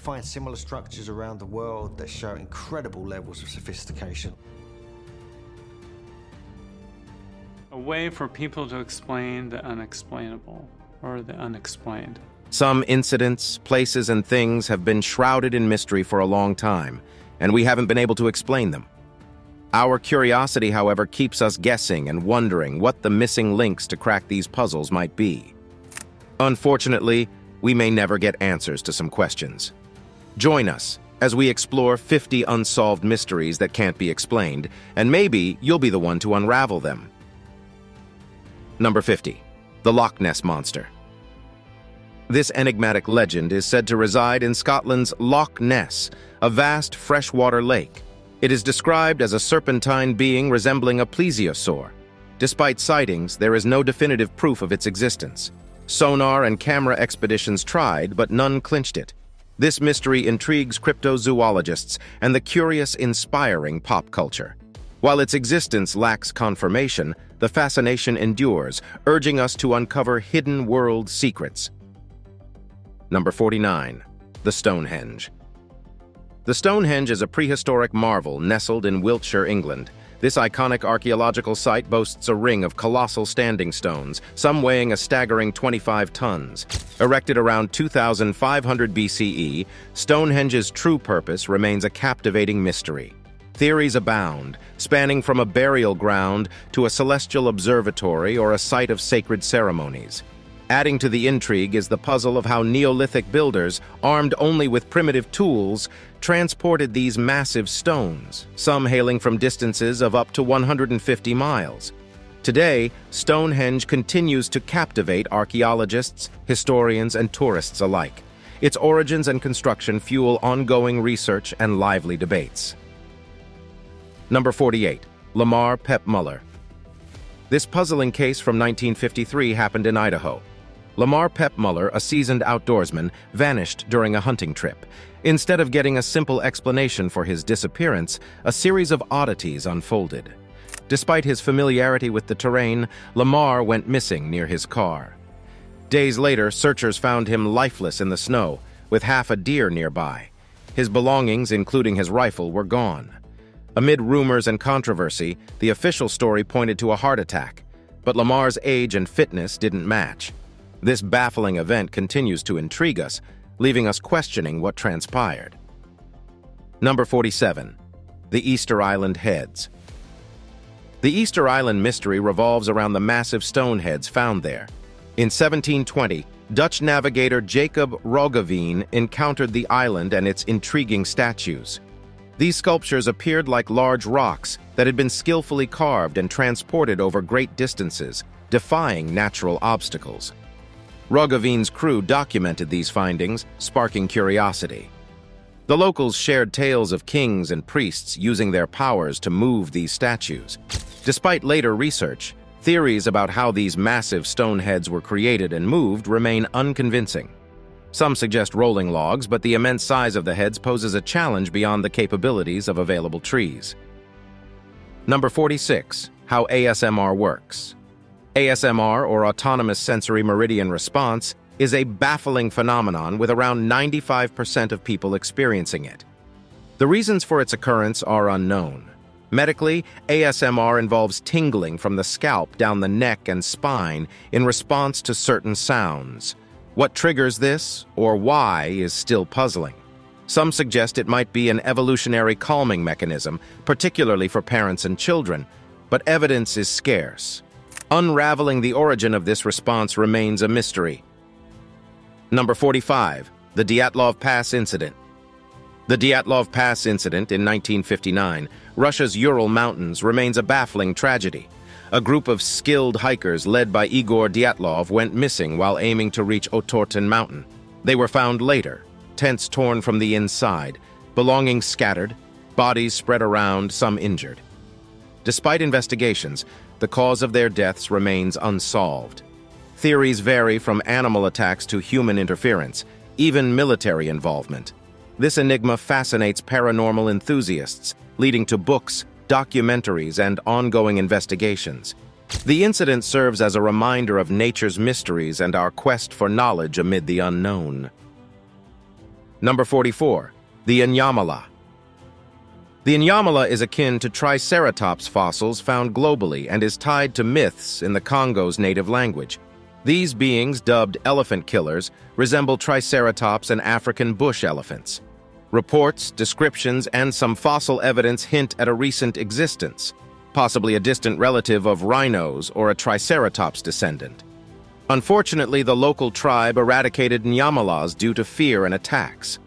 You find similar structures around the world that show incredible levels of sophistication. A way for people to explain the unexplainable or the unexplained. Some incidents, places, and things have been shrouded in mystery for a long time, and we haven't been able to explain them. Our curiosity, however, keeps us guessing and wondering what the missing links to crack these puzzles might be. Unfortunately, we may never get answers to some questions. Join us as we explore 50 unsolved mysteries that can't be explained, and maybe you'll be the one to unravel them. Number 50. The Loch Ness Monster. This enigmatic legend is said to reside in Scotland's Loch Ness, a vast freshwater lake. It is described as a serpentine being resembling a plesiosaur. Despite sightings, there is no definitive proof of its existence. Sonar and camera expeditions tried, but none clinched it. This mystery intrigues cryptozoologists and the curious, inspiring pop culture. While its existence lacks confirmation, the fascination endures, urging us to uncover hidden world secrets. Number 49. The Stonehenge. The Stonehenge is a prehistoric marvel nestled in Wiltshire, England. This iconic archaeological site boasts a ring of colossal standing stones, some weighing a staggering 25 tons. Erected around 2500 BCE, Stonehenge's true purpose remains a captivating mystery. Theories abound, spanning from a burial ground to a celestial observatory or a site of sacred ceremonies. Adding to the intrigue is the puzzle of how Neolithic builders, armed only with primitive tools, transported these massive stones, some hailing from distances of up to 150 miles. Today, Stonehenge continues to captivate archaeologists, historians, and tourists alike. Its origins and construction fuel ongoing research and lively debates. Number 48. Lamar Pep Muller. This puzzling case from 1953 happened in Idaho. Lamar Pep Muller, a seasoned outdoorsman, vanished during a hunting trip. Instead of getting a simple explanation for his disappearance, a series of oddities unfolded. Despite his familiarity with the terrain, Lamar went missing near his car. Days later, searchers found him lifeless in the snow, with half a deer nearby. His belongings, including his rifle, were gone. Amid rumors and controversy, the official story pointed to a heart attack, but Lamar's age and fitness didn't match. This baffling event continues to intrigue us, leaving us questioning what transpired. Number 47. The Easter Island Heads. The Easter Island mystery revolves around the massive stone heads found there. In 1720, Dutch navigator Jacob Roggeveen encountered the island and its intriguing statues. These sculptures appeared like large rocks that had been skillfully carved and transported over great distances, defying natural obstacles. Roggeveen's crew documented these findings, sparking curiosity. The locals shared tales of kings and priests using their powers to move these statues. Despite later research, theories about how these massive stone heads were created and moved remain unconvincing. Some suggest rolling logs, but the immense size of the heads poses a challenge beyond the capabilities of available trees. Number 46. How ASMR works. ASMR, or Autonomous Sensory Meridian Response, is a baffling phenomenon with around 95% of people experiencing it. The reasons for its occurrence are unknown. Medically, ASMR involves tingling from the scalp down the neck and spine in response to certain sounds. What triggers this, or why, is still puzzling. Some suggest it might be an evolutionary calming mechanism, particularly for parents and children, but evidence is scarce. Unraveling the origin of this response remains a mystery. Number 45. The Dyatlov Pass Incident The Dyatlov Pass Incident in 1959, Russia's Ural Mountains, remains a baffling tragedy. A group of skilled hikers led by Igor Dyatlov went missing while aiming to reach Otorten Mountain. They were found later, tents torn from the inside, belongings scattered, bodies spread around, some injured. Despite investigations, the cause of their deaths remains unsolved. Theories vary from animal attacks to human interference, even military involvement. This enigma fascinates paranormal enthusiasts, leading to books, documentaries, and ongoing investigations. The incident serves as a reminder of nature's mysteries and our quest for knowledge amid the unknown. Number 44. The Inyamala. The Inyamala is akin to Triceratops fossils found globally and is tied to myths in the Congo's native language. These beings, dubbed elephant killers, resemble Triceratops and African bush elephants. Reports, descriptions, and some fossil evidence hint at a recent existence, possibly a distant relative of rhinos or a Triceratops descendant. Unfortunately, the local tribe eradicated Nyamalas due to fear and attacks.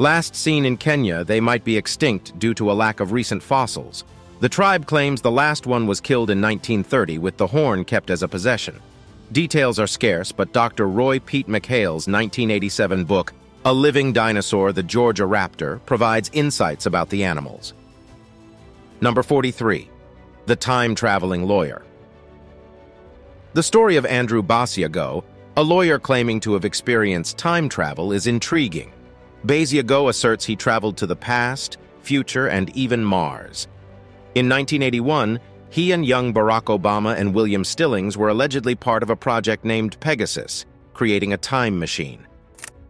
Last seen in Kenya, they might be extinct due to a lack of recent fossils. The tribe claims the last one was killed in 1930 with the horn kept as a possession. Details are scarce, but Dr. Roy Pete Mackal's 1987 book, A Living Dinosaur, the Georgia Raptor, provides insights about the animals. Number 43. The Time-Traveling Lawyer The story of Andrew Basiago, a lawyer claiming to have experienced time travel, is intriguing. Basiago asserts he traveled to the past, future, and even Mars. In 1981, he and young Barack Obama and William Stillings were allegedly part of a project named Pegasus, creating a time machine.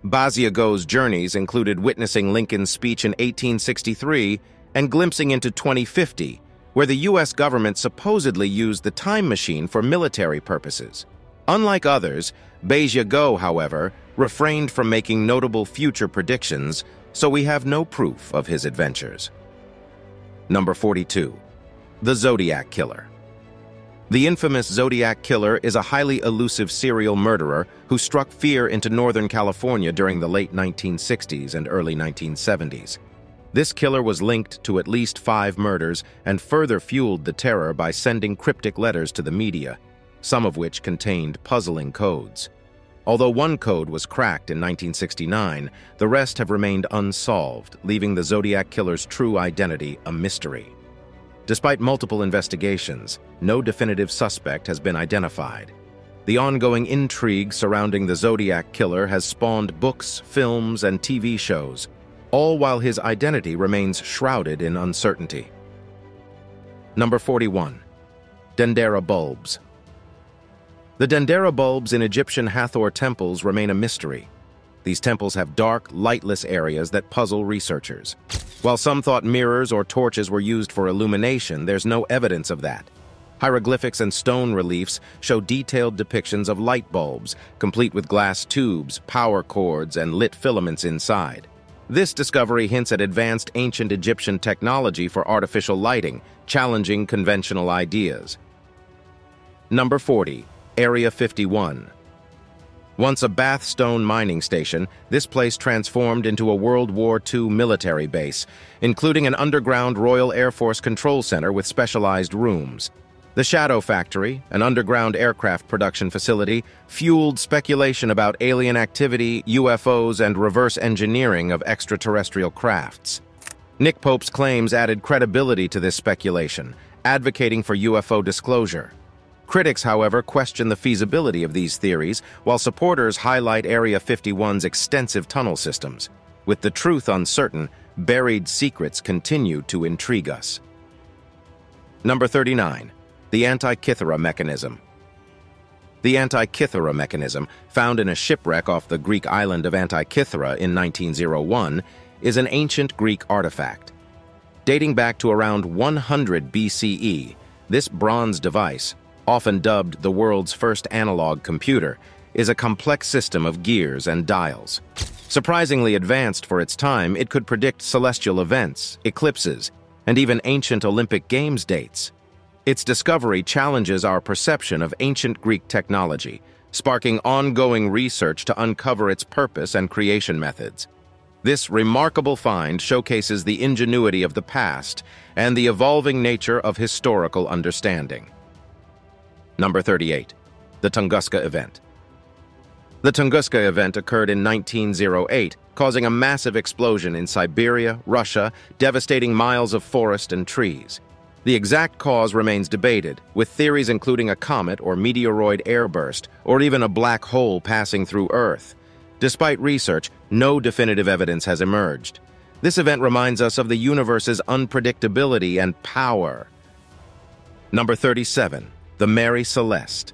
Basiago's journeys included witnessing Lincoln's speech in 1863 and glimpsing into 2050, where the U.S. government supposedly used the time machine for military purposes. Unlike others, Basiago, however, refrained from making notable future predictions, so we have no proof of his adventures. Number 42. The Zodiac Killer The infamous Zodiac Killer is a highly elusive serial murderer who struck fear into Northern California during the late 1960s and early 1970s. This killer was linked to at least five murders and further fueled the terror by sending cryptic letters to the media, some of which contained puzzling codes. Although one code was cracked in 1969, the rest have remained unsolved, leaving the Zodiac Killer's true identity a mystery. Despite multiple investigations, no definitive suspect has been identified. The ongoing intrigue surrounding the Zodiac Killer has spawned books, films, and TV shows, all while his identity remains shrouded in uncertainty. Number 41. Dendera Bulbs the Dendera bulbs in Egyptian Hathor temples remain a mystery. These temples have dark, lightless areas that puzzle researchers. While some thought mirrors or torches were used for illumination, there's no evidence of that. Hieroglyphics and stone reliefs show detailed depictions of light bulbs, complete with glass tubes, power cords, and lit filaments inside. This discovery hints at advanced ancient Egyptian technology for artificial lighting, challenging conventional ideas. Number 40. Area 51. Once a Bathstone mining station, this place transformed into a World War II military base, including an underground Royal Air Force control center with specialized rooms. The Shadow Factory, an underground aircraft production facility, fueled speculation about alien activity, UFOs, and reverse engineering of extraterrestrial crafts. Nick Pope's claims added credibility to this speculation, advocating for UFO disclosure. Critics, however, question the feasibility of these theories, while supporters highlight Area 51's extensive tunnel systems. With the truth uncertain, buried secrets continue to intrigue us. Number 39. The Antikythera Mechanism The Antikythera mechanism, found in a shipwreck off the Greek island of Antikythera in 1901, is an ancient Greek artifact. Dating back to around 100 BCE, this bronze device, often dubbed the world's first analog computer, is a complex system of gears and dials. Surprisingly advanced for its time, it could predict celestial events, eclipses, and even ancient Olympic Games dates. Its discovery challenges our perception of ancient Greek technology, sparking ongoing research to uncover its purpose and creation methods. This remarkable find showcases the ingenuity of the past and the evolving nature of historical understanding. Number 38. The Tunguska Event The Tunguska event occurred in 1908, causing a massive explosion in Siberia, Russia, devastating miles of forest and trees. The exact cause remains debated, with theories including a comet or meteoroid airburst, or even a black hole passing through Earth. Despite research, no definitive evidence has emerged. This event reminds us of the universe's unpredictability and power. Number 37 the Mary Celeste.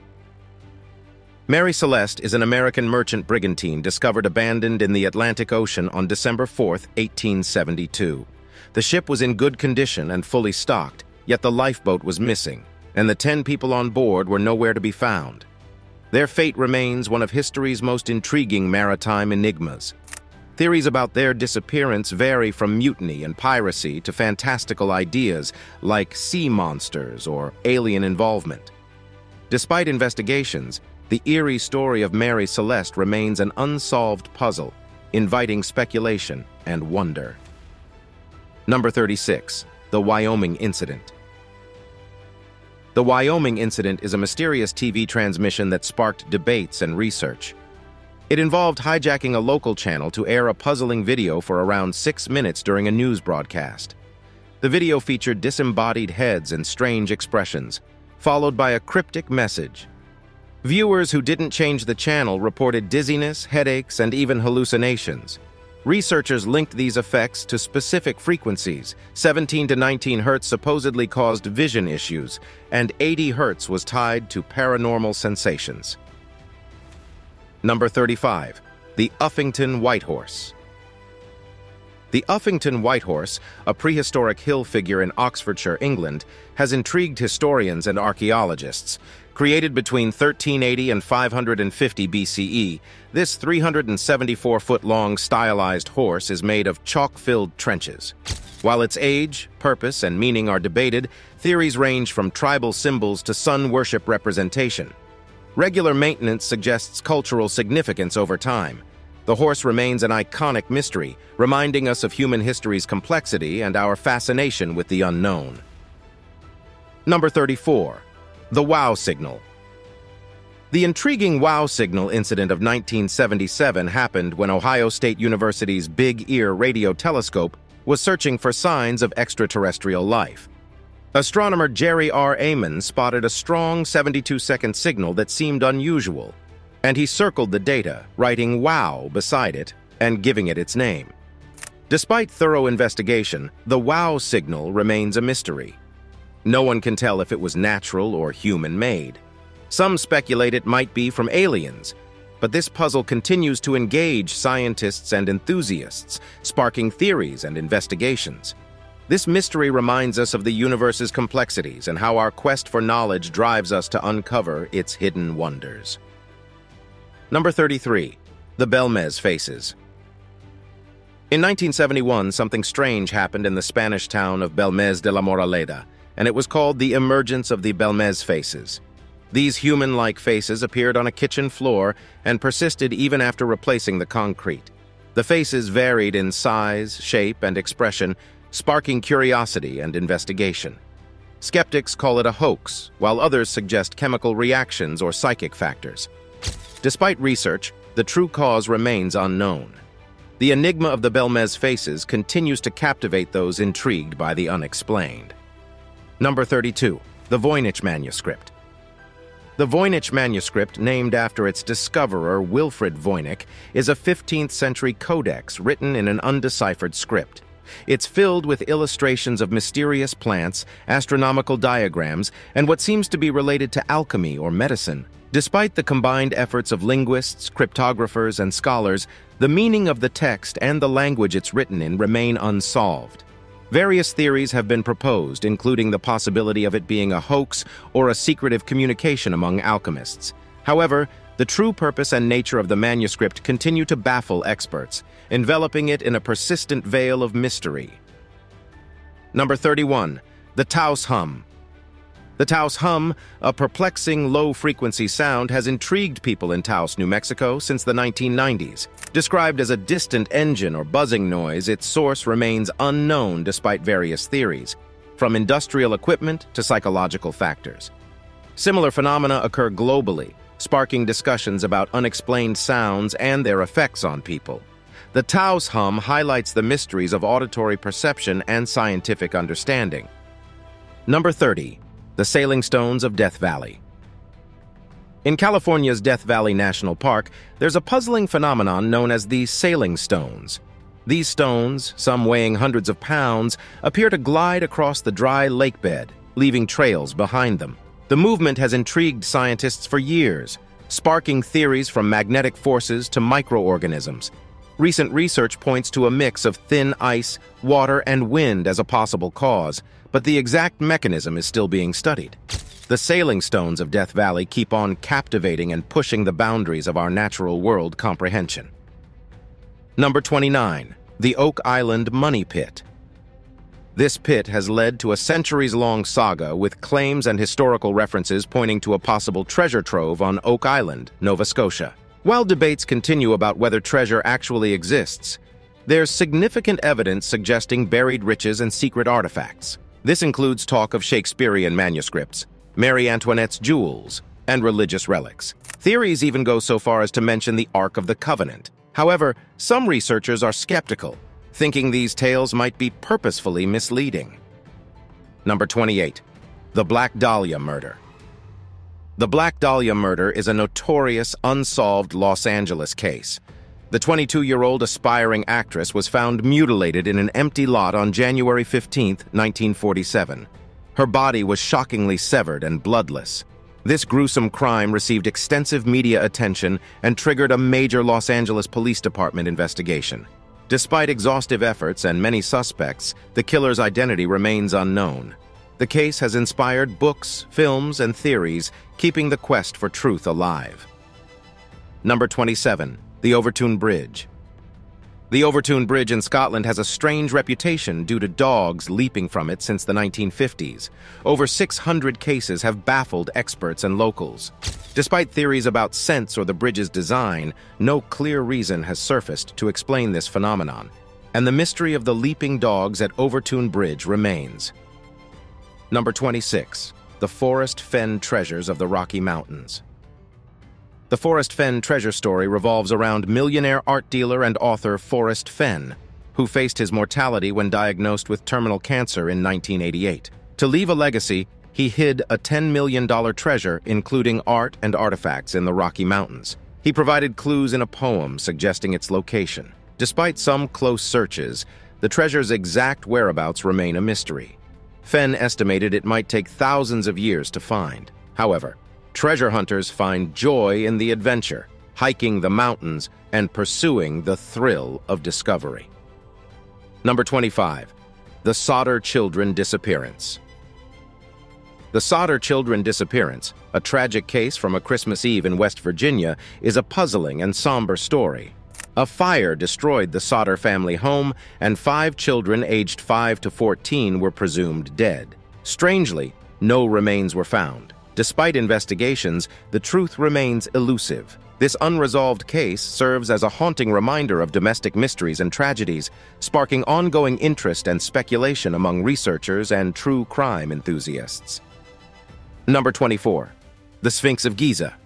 Mary Celeste is an American merchant brigantine discovered abandoned in the Atlantic Ocean on December 4, 1872. The ship was in good condition and fully stocked, yet the lifeboat was missing, and the ten people on board were nowhere to be found. Their fate remains one of history's most intriguing maritime enigmas. Theories about their disappearance vary from mutiny and piracy to fantastical ideas like sea monsters or alien involvement. Despite investigations, the eerie story of Mary Celeste remains an unsolved puzzle, inviting speculation and wonder. Number 36. The Wyoming Incident The Wyoming Incident is a mysterious TV transmission that sparked debates and research. It involved hijacking a local channel to air a puzzling video for around six minutes during a news broadcast. The video featured disembodied heads and strange expressions, followed by a cryptic message. Viewers who didn't change the channel reported dizziness, headaches, and even hallucinations. Researchers linked these effects to specific frequencies. 17 to 19 hertz supposedly caused vision issues, and 80 hertz was tied to paranormal sensations. Number 35. The Uffington White Horse. The Uffington White Horse, a prehistoric hill figure in Oxfordshire, England, has intrigued historians and archaeologists. Created between 1380 and 550 BCE, this 374-foot-long stylized horse is made of chalk-filled trenches. While its age, purpose, and meaning are debated, theories range from tribal symbols to sun worship representation. Regular maintenance suggests cultural significance over time. The horse remains an iconic mystery, reminding us of human history's complexity and our fascination with the unknown. Number 34. The WOW Signal. The intriguing WOW Signal incident of 1977 happened when Ohio State University's Big Ear radio telescope was searching for signs of extraterrestrial life. Astronomer Jerry R. Ehman spotted a strong 72-second signal that seemed unusual, and he circled the data, writing WOW beside it and giving it its name. Despite thorough investigation, the WOW signal remains a mystery. No one can tell if it was natural or human-made. Some speculate it might be from aliens, but this puzzle continues to engage scientists and enthusiasts, sparking theories and investigations. This mystery reminds us of the universe's complexities and how our quest for knowledge drives us to uncover its hidden wonders. Number 33. The Belmez Faces In 1971, something strange happened in the Spanish town of Belmez de la Moraleda, and it was called the emergence of the Belmez Faces. These human-like faces appeared on a kitchen floor and persisted even after replacing the concrete. The faces varied in size, shape, and expression, sparking curiosity and investigation. Skeptics call it a hoax, while others suggest chemical reactions or psychic factors. Despite research, the true cause remains unknown. The enigma of the Belmez faces continues to captivate those intrigued by the unexplained. Number 32. The Voynich Manuscript. The Voynich manuscript, named after its discoverer Wilfrid Voynich, is a 15th century codex written in an undeciphered script. It's filled with illustrations of mysterious plants, astronomical diagrams, and what seems to be related to alchemy or medicine. Despite the combined efforts of linguists, cryptographers, and scholars, the meaning of the text and the language it's written in remain unsolved. Various theories have been proposed, including the possibility of it being a hoax or a secretive communication among alchemists. However, the true purpose and nature of the manuscript continue to baffle experts, enveloping it in a persistent veil of mystery. Number 31. The Taos Hum. The Taos hum, a perplexing low-frequency sound, has intrigued people in Taos, New Mexico since the 1990s. Described as a distant engine or buzzing noise, its source remains unknown despite various theories, from industrial equipment to psychological factors. Similar phenomena occur globally, sparking discussions about unexplained sounds and their effects on people. The Taos hum highlights the mysteries of auditory perception and scientific understanding. Number 30. The Sailing Stones of Death Valley. In California's Death Valley National Park, there's a puzzling phenomenon known as the sailing stones. These stones, some weighing hundreds of pounds, appear to glide across the dry lake bed, leaving trails behind them. The movement has intrigued scientists for years, sparking theories from magnetic forces to microorganisms. Recent research points to a mix of thin ice, water, and wind as a possible cause, but the exact mechanism is still being studied. The sailing stones of Death Valley keep on captivating and pushing the boundaries of our natural world comprehension. Number 29. The Oak Island Money Pit. This pit has led to a centuries-long saga with claims and historical references pointing to a possible treasure trove on Oak Island, Nova Scotia. While debates continue about whether treasure actually exists, there's significant evidence suggesting buried riches and secret artifacts. This includes talk of Shakespearean manuscripts, Marie Antoinette's jewels, and religious relics. Theories even go so far as to mention the Ark of the Covenant. However, some researchers are skeptical, thinking these tales might be purposefully misleading. Number 28. The Black Dahlia Murder. The Black Dahlia murder is a notorious, unsolved Los Angeles case. The 22-year-old aspiring actress was found mutilated in an empty lot on January 15, 1947. Her body was shockingly severed and bloodless. This gruesome crime received extensive media attention and triggered a major Los Angeles Police Department investigation. Despite exhaustive efforts and many suspects, the killer's identity remains unknown. The case has inspired books, films, and theories, keeping the quest for truth alive. Number 27. The Overtoun Bridge. The Overtoun Bridge in Scotland has a strange reputation due to dogs leaping from it since the 1950s. Over 600 cases have baffled experts and locals. Despite theories about sense or the bridge's design, no clear reason has surfaced to explain this phenomenon. And the mystery of the leaping dogs at Overtoun Bridge remains. Number 26. The Forrest Fenn Treasures of the Rocky Mountains. The Forrest Fenn treasure story revolves around millionaire art dealer and author Forrest Fenn, who faced his mortality when diagnosed with terminal cancer in 1988. To leave a legacy, he hid a $10 million treasure, including art and artifacts in the Rocky Mountains. He provided clues in a poem suggesting its location. Despite some close searches, the treasure's exact whereabouts remain a mystery. Fenn estimated it might take thousands of years to find. However, treasure hunters find joy in the adventure, hiking the mountains and pursuing the thrill of discovery. Number 25. The Sodder Children Disappearance. The Sodder children disappearance, a tragic case from a Christmas Eve in West Virginia, is a puzzling and somber story. A fire destroyed the Sodder family home, and five children aged 5 to 14 were presumed dead. Strangely, no remains were found. Despite investigations, the truth remains elusive. This unresolved case serves as a haunting reminder of domestic mysteries and tragedies, sparking ongoing interest and speculation among researchers and true crime enthusiasts. Number 24. The Sphinx of Giza.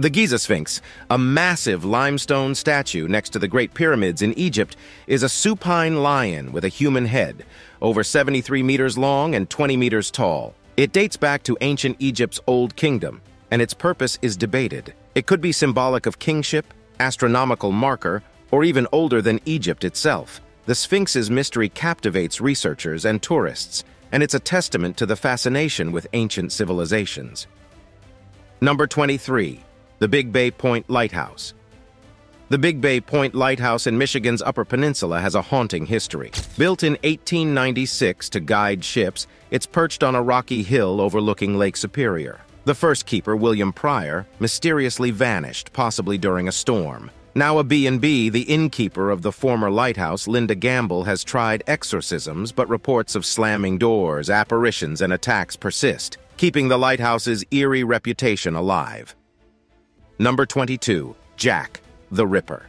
The Giza Sphinx, a massive limestone statue next to the Great Pyramids in Egypt, is a supine lion with a human head, over 73 meters long and 20 meters tall. It dates back to ancient Egypt's Old Kingdom, and its purpose is debated. It could be symbolic of kingship, astronomical marker, or even older than Egypt itself. The Sphinx's mystery captivates researchers and tourists, and it's a testament to the fascination with ancient civilizations. Number 23. The Big Bay Point Lighthouse. The Big Bay Point Lighthouse in Michigan's Upper Peninsula has a haunting history. Built in 1896 to guide ships, it's perched on a rocky hill overlooking Lake Superior. The first keeper, William Pryor, mysteriously vanished, possibly during a storm. Now a B&B, the innkeeper of the former lighthouse, Linda Gamble, has tried exorcisms, but reports of slamming doors, apparitions, and attacks persist, keeping the lighthouse's eerie reputation alive. Number 22. Jack the Ripper.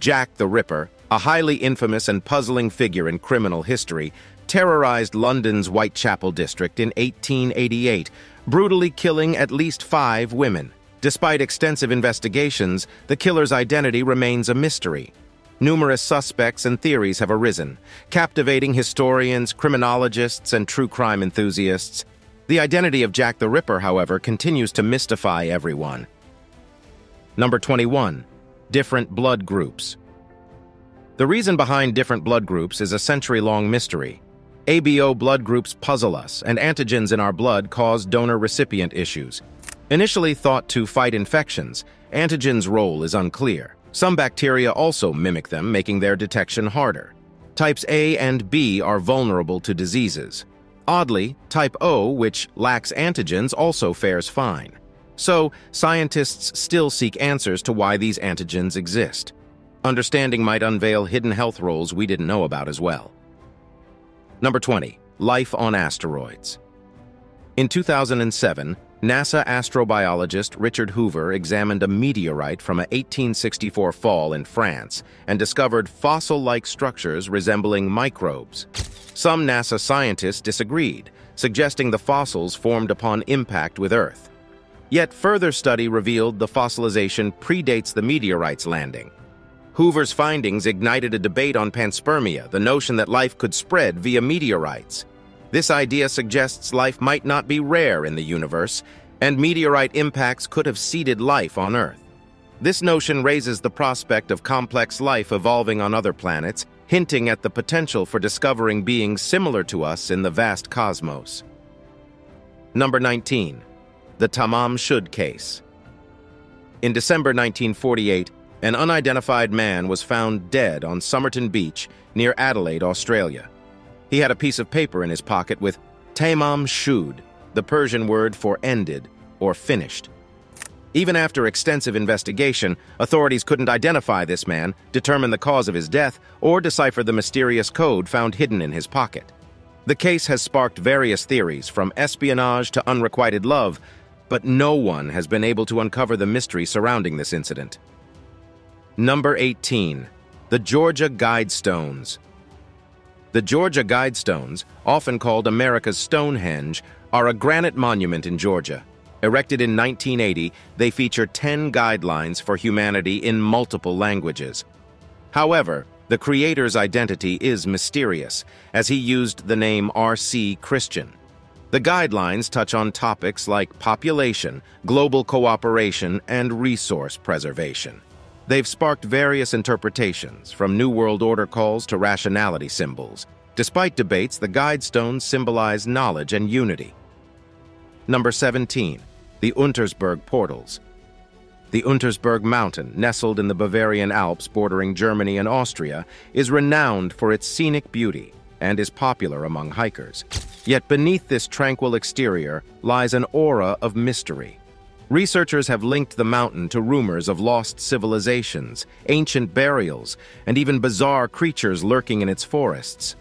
Jack the Ripper, a highly infamous and puzzling figure in criminal history, terrorized London's Whitechapel district in 1888, brutally killing at least five women. Despite extensive investigations, the killer's identity remains a mystery. Numerous suspects and theories have arisen, captivating historians, criminologists, and true crime enthusiasts. The identity of Jack the Ripper, however, continues to mystify everyone. Number 21 different blood groups. The reason behind different blood groups is a century-long mystery. ABO blood groups puzzle us, and antigens in our blood cause donor-recipient issues. Initially thought to fight infections, antigens' role is unclear. Some bacteria also mimic them, making their detection harder. Types A and B are vulnerable to diseases. Oddly, type O, which lacks antigens, also fares fine. So, scientists still seek answers to why these antigens exist. Understanding might unveil hidden health roles we didn't know about as well. Number 20. Life on asteroids. In 2007, NASA astrobiologist Richard Hoover examined a meteorite from a 1864 fall in France and discovered fossil-like structures resembling microbes. Some NASA scientists disagreed, suggesting the fossils formed upon impact with Earth. Yet further study revealed the fossilization predates the meteorite's landing. Hoover's findings ignited a debate on panspermia, the notion that life could spread via meteorites. This idea suggests life might not be rare in the universe, and meteorite impacts could have seeded life on Earth. This notion raises the prospect of complex life evolving on other planets, hinting at the potential for discovering beings similar to us in the vast cosmos. Number 19. The Tamam Shud Case In December 1948, an unidentified man was found dead on Somerton Beach near Adelaide, Australia. He had a piece of paper in his pocket with Tamam Shud, the Persian word for ended or finished. Even after extensive investigation, authorities couldn't identify this man, determine the cause of his death, or decipher the mysterious code found hidden in his pocket. The case has sparked various theories, from espionage to unrequited love, but no one has been able to uncover the mystery surrounding this incident. Number 18. The Georgia Guidestones. The Georgia Guidestones, often called America's Stonehenge, are a granite monument in Georgia. Erected in 1980, they feature 10 guidelines for humanity in multiple languages. However, the creator's identity is mysterious, as he used the name R.C. Christian. The guidelines touch on topics like population, global cooperation, and resource preservation. They've sparked various interpretations, from New World Order calls to rationality symbols. Despite debates, the Guidestones symbolize knowledge and unity. Number 17. The Untersberg Portals. The Untersberg Mountain, nestled in the Bavarian Alps bordering Germany and Austria, is renowned for its scenic beauty and is popular among hikers. Yet beneath this tranquil exterior lies an aura of mystery. Researchers have linked the mountain to rumors of lost civilizations, ancient burials, and even bizarre creatures lurking in its forests.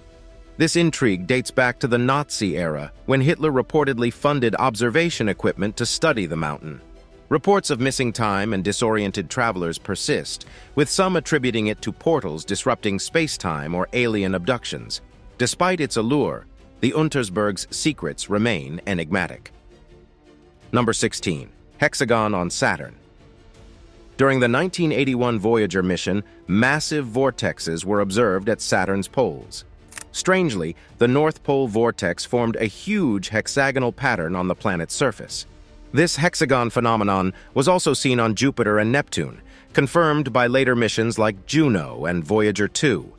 This intrigue dates back to the Nazi era, when Hitler reportedly funded observation equipment to study the mountain. Reports of missing time and disoriented travelers persist, with some attributing it to portals disrupting space-time or alien abductions. Despite its allure, the Untersberg's secrets remain enigmatic. Number 16. Hexagon on Saturn. During the 1981 Voyager mission, massive vortexes were observed at Saturn's poles. Strangely, the North Pole vortex formed a huge hexagonal pattern on the planet's surface. This hexagon phenomenon was also seen on Jupiter and Neptune, confirmed by later missions like Juno and Voyager 2.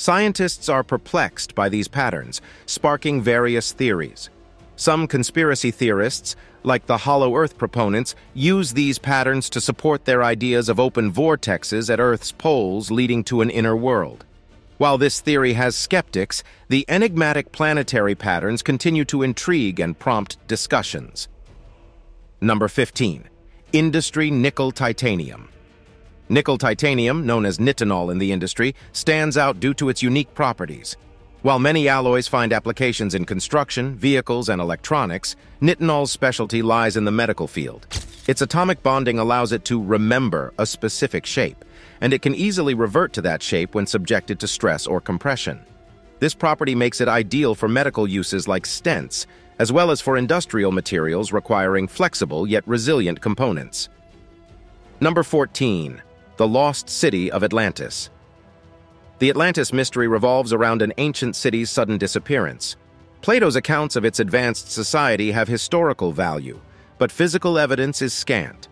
Scientists are perplexed by these patterns, sparking various theories. Some conspiracy theorists, like the Hollow Earth proponents, use these patterns to support their ideas of open vortexes at Earth's poles leading to an inner world. While this theory has skeptics, the enigmatic planetary patterns continue to intrigue and prompt discussions. Number 15. Industry Nickel Titanium. Nickel titanium, known as nitinol in the industry, stands out due to its unique properties. While many alloys find applications in construction, vehicles, and electronics, nitinol's specialty lies in the medical field. Its atomic bonding allows it to remember a specific shape, and it can easily revert to that shape when subjected to stress or compression. This property makes it ideal for medical uses like stents, as well as for industrial materials requiring flexible yet resilient components. Number 14. The Lost City of Atlantis. The Atlantis mystery revolves around an ancient city's sudden disappearance. Plato's accounts of its advanced society have historical value, but physical evidence is scant.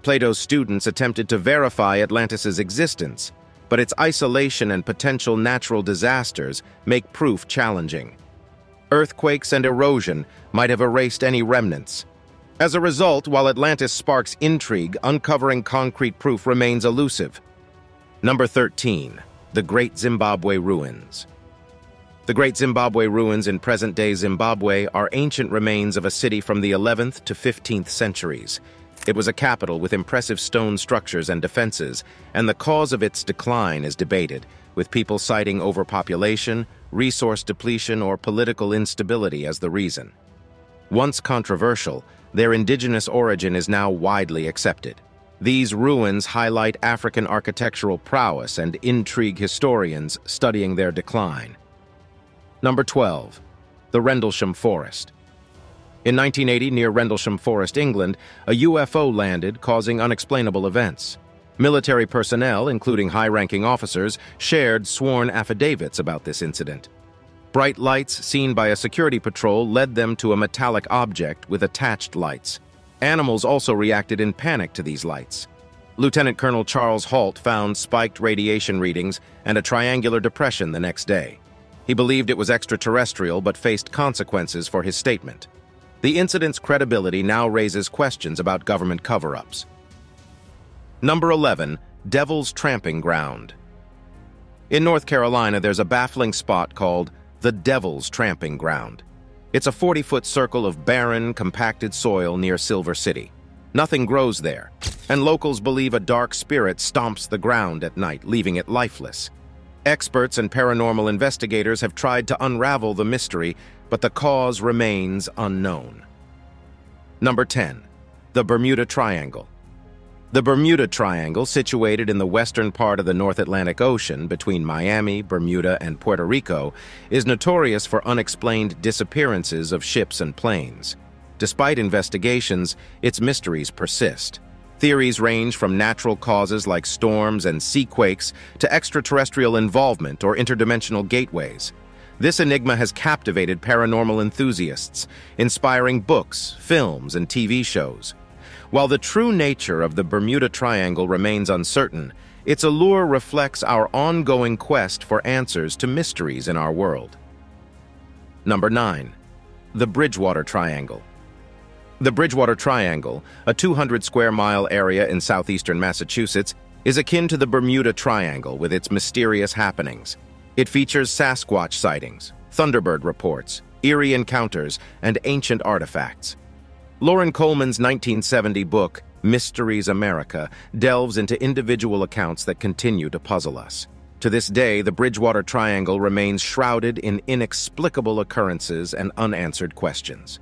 Plato's students attempted to verify Atlantis's existence, but its isolation and potential natural disasters make proof challenging. Earthquakes and erosion might have erased any remnants. As a result, while Atlantis sparks intrigue, uncovering concrete proof remains elusive. Number 13. The Great Zimbabwe Ruins. The Great Zimbabwe Ruins in present-day Zimbabwe are ancient remains of a city from the 11th to 15th centuries. It was a capital with impressive stone structures and defenses, and the cause of its decline is debated, with people citing overpopulation, resource depletion, or political instability as the reason. Once controversial, their indigenous origin is now widely accepted. These ruins highlight African architectural prowess and intrigue historians studying their decline. Number 12. The Rendlesham Forest. In 1980, near Rendlesham Forest, England, a UFO landed, causing unexplainable events. Military personnel, including high-ranking officers, shared sworn affidavits about this incident. Bright lights seen by a security patrol led them to a metallic object with attached lights. Animals also reacted in panic to these lights. Lieutenant Colonel Charles Halt found spiked radiation readings and a triangular depression the next day. He believed it was extraterrestrial but faced consequences for his statement. The incident's credibility now raises questions about government cover-ups. Number 11. Devil's Tramping Ground In North Carolina, there's a baffling spot called the Devil's Tramping Ground. It's a 40-foot circle of barren, compacted soil near Silver City. Nothing grows there, and locals believe a dark spirit stomps the ground at night, leaving it lifeless. Experts and paranormal investigators have tried to unravel the mystery, but the cause remains unknown. Number 10. The Bermuda Triangle. The Bermuda Triangle, situated in the western part of the North Atlantic Ocean between Miami, Bermuda, and Puerto Rico, is notorious for unexplained disappearances of ships and planes. Despite investigations, its mysteries persist. Theories range from natural causes like storms and sea quakes to extraterrestrial involvement or interdimensional gateways. This enigma has captivated paranormal enthusiasts, inspiring books, films, and TV shows. While the true nature of the Bermuda Triangle remains uncertain, its allure reflects our ongoing quest for answers to mysteries in our world. Number 9. The Bridgewater Triangle. The Bridgewater Triangle, a 200 square mile area in southeastern Massachusetts, is akin to the Bermuda Triangle with its mysterious happenings. It features Sasquatch sightings, Thunderbird reports, eerie encounters, and ancient artifacts. Loren Coleman's 1970 book, Mysteries America, delves into individual accounts that continue to puzzle us. To this day, the Bridgewater Triangle remains shrouded in inexplicable occurrences and unanswered questions.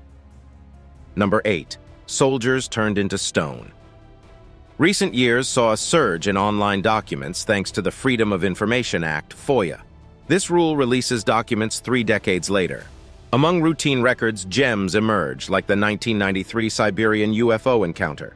Number 8. Soldiers Turned into Stone Recent years saw a surge in online documents thanks to the Freedom of Information Act, FOIA. This rule releases documents three decades later, among routine records, gems emerge, like the 1993 Siberian UFO encounter.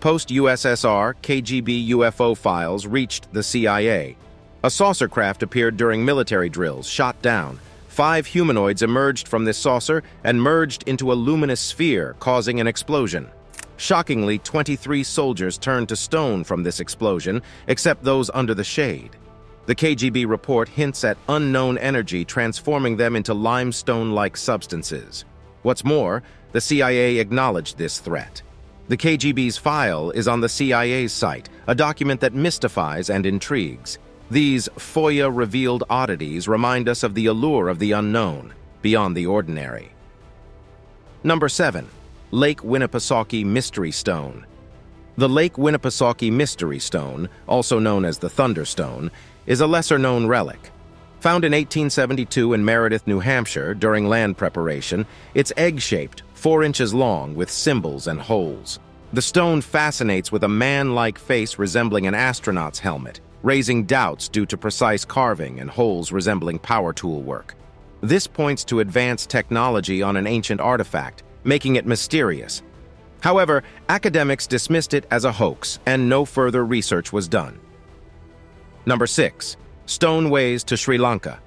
Post-USSR, KGB UFO files reached the CIA. A saucer craft appeared during military drills, shot down. Five humanoids emerged from this saucer and merged into a luminous sphere, causing an explosion. Shockingly, 23 soldiers turned to stone from this explosion, except those under the shade. The KGB report hints at unknown energy transforming them into limestone-like substances. What's more, the CIA acknowledged this threat. The KGB's file is on the CIA's site, a document that mystifies and intrigues. These FOIA-revealed oddities remind us of the allure of the unknown, beyond the ordinary. Number 7. Lake Winnipesaukee Mystery Stone The Lake Winnipesaukee Mystery Stone, also known as the Thunderstone, is a lesser-known relic. Found in 1872 in Meredith, New Hampshire during land preparation, it's egg-shaped, four inches long, with symbols and holes. The stone fascinates with a man-like face resembling an astronaut's helmet, raising doubts due to precise carving and holes resembling power tool work. This points to advanced technology on an ancient artifact, making it mysterious. However, academics dismissed it as a hoax, and no further research was done. Number 6. Stone Ways to Sri Lanka.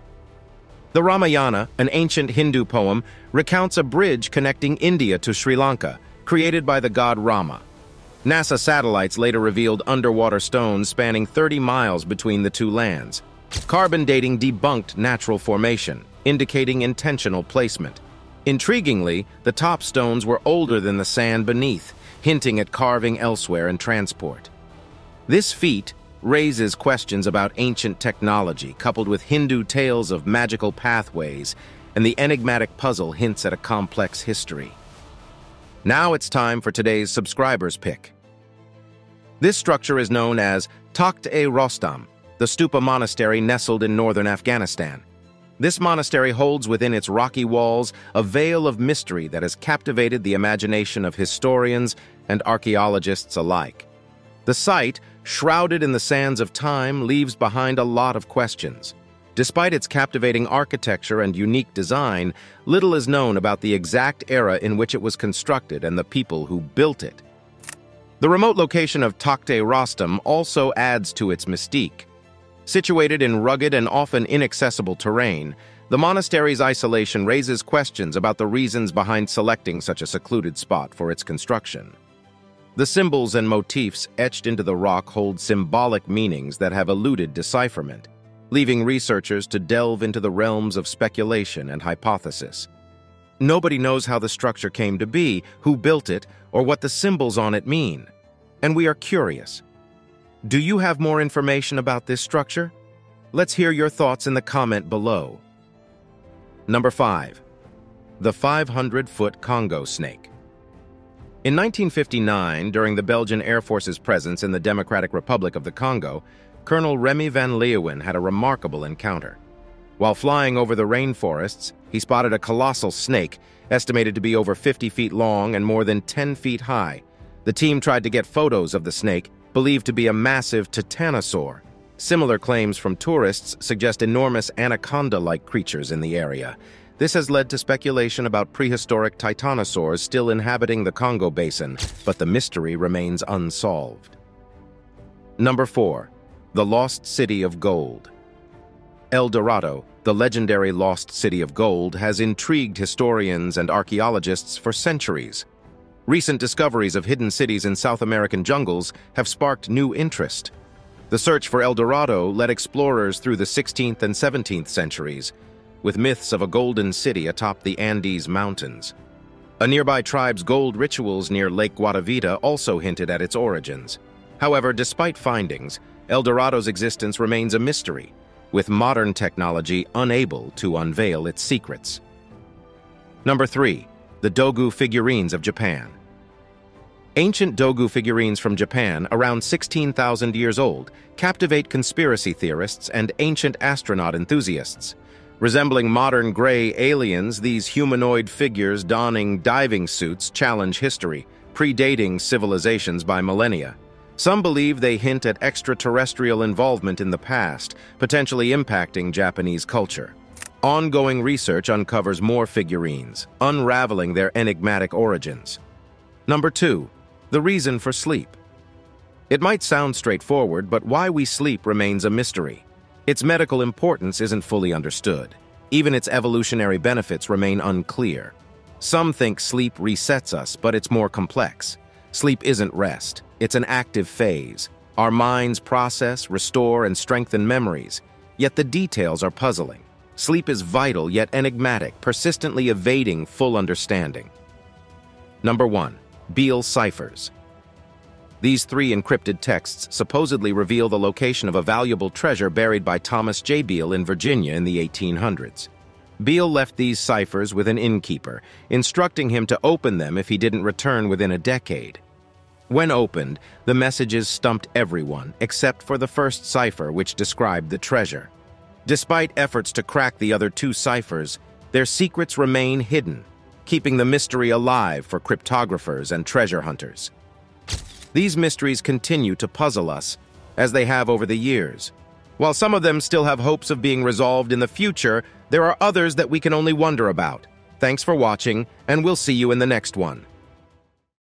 The Ramayana, an ancient Hindu poem, recounts a bridge connecting India to Sri Lanka, created by the god Rama. NASA satellites later revealed underwater stones spanning 30 miles between the two lands. Carbon dating debunked natural formation, indicating intentional placement. Intriguingly, the top stones were older than the sand beneath, hinting at carving elsewhere and transport. This feat raises questions about ancient technology, coupled with Hindu tales of magical pathways, and the enigmatic puzzle hints at a complex history. Now it's time for today's subscribers pick. This structure is known as Takht-e-Rostam, the stupa monastery nestled in northern Afghanistan. This monastery holds within its rocky walls a veil of mystery that has captivated the imagination of historians and archaeologists alike. The site, shrouded in the sands of time, leaves behind a lot of questions. Despite its captivating architecture and unique design, little is known about the exact era in which it was constructed and the people who built it. The remote location of Takht-e-Rostam also adds to its mystique. Situated in rugged and often inaccessible terrain, the monastery's isolation raises questions about the reasons behind selecting such a secluded spot for its construction. The symbols and motifs etched into the rock hold symbolic meanings that have eluded decipherment, leaving researchers to delve into the realms of speculation and hypothesis. Nobody knows how the structure came to be, who built it, or what the symbols on it mean. And we are curious, do you have more information about this structure? Let's hear your thoughts in the comment below. Number 5. The 500-foot Congo snake. In 1959, during the Belgian Air Force's presence in the Democratic Republic of the Congo, Colonel Remy van Leeuwen had a remarkable encounter. While flying over the rainforests, he spotted a colossal snake, estimated to be over 50 feet long and more than 10 feet high. The team tried to get photos of the snake, believed to be a massive titanosaur. Similar claims from tourists suggest enormous anaconda-like creatures in the area. This has led to speculation about prehistoric titanosaurs still inhabiting the Congo Basin, but the mystery remains unsolved. Number 4. The Lost City of Gold El Dorado, the legendary Lost City of Gold, has intrigued historians and archaeologists for centuries. Recent discoveries of hidden cities in South American jungles have sparked new interest. The search for El Dorado led explorers through the 16th and 17th centuries, with myths of a golden city atop the Andes Mountains. A nearby tribe's gold rituals near Lake Guatavita also hinted at its origins. However, despite findings, El Dorado's existence remains a mystery, with modern technology unable to unveil its secrets. Number 3. The Dogu Figurines of Japan Ancient Dogu figurines from Japan, around 16,000 years old, captivate conspiracy theorists and ancient astronaut enthusiasts. Resembling modern gray aliens, these humanoid figures donning diving suits challenge history, predating civilizations by millennia. Some believe they hint at extraterrestrial involvement in the past, potentially impacting Japanese culture. Ongoing research uncovers more figurines, unraveling their enigmatic origins. Number 2 the reason for sleep. It might sound straightforward, but why we sleep remains a mystery. Its medical importance isn't fully understood. Even its evolutionary benefits remain unclear. Some think sleep resets us, but it's more complex. Sleep isn't rest. It's an active phase. Our minds process, restore, and strengthen memories. Yet the details are puzzling. Sleep is vital yet enigmatic, persistently evading full understanding. Number 1. Beale ciphers. These three encrypted texts supposedly reveal the location of a valuable treasure buried by Thomas J. Beale in Virginia in the 1800s. Beale left these ciphers with an innkeeper, instructing him to open them if he didn't return within a decade. When opened, the messages stumped everyone, except for the first cipher which described the treasure. Despite efforts to crack the other two ciphers, their secrets remain hidden, keeping the mystery alive for cryptographers and treasure hunters. These mysteries continue to puzzle us, as they have over the years. While some of them still have hopes of being resolved in the future, there are others that we can only wonder about. Thanks for watching, and we'll see you in the next one.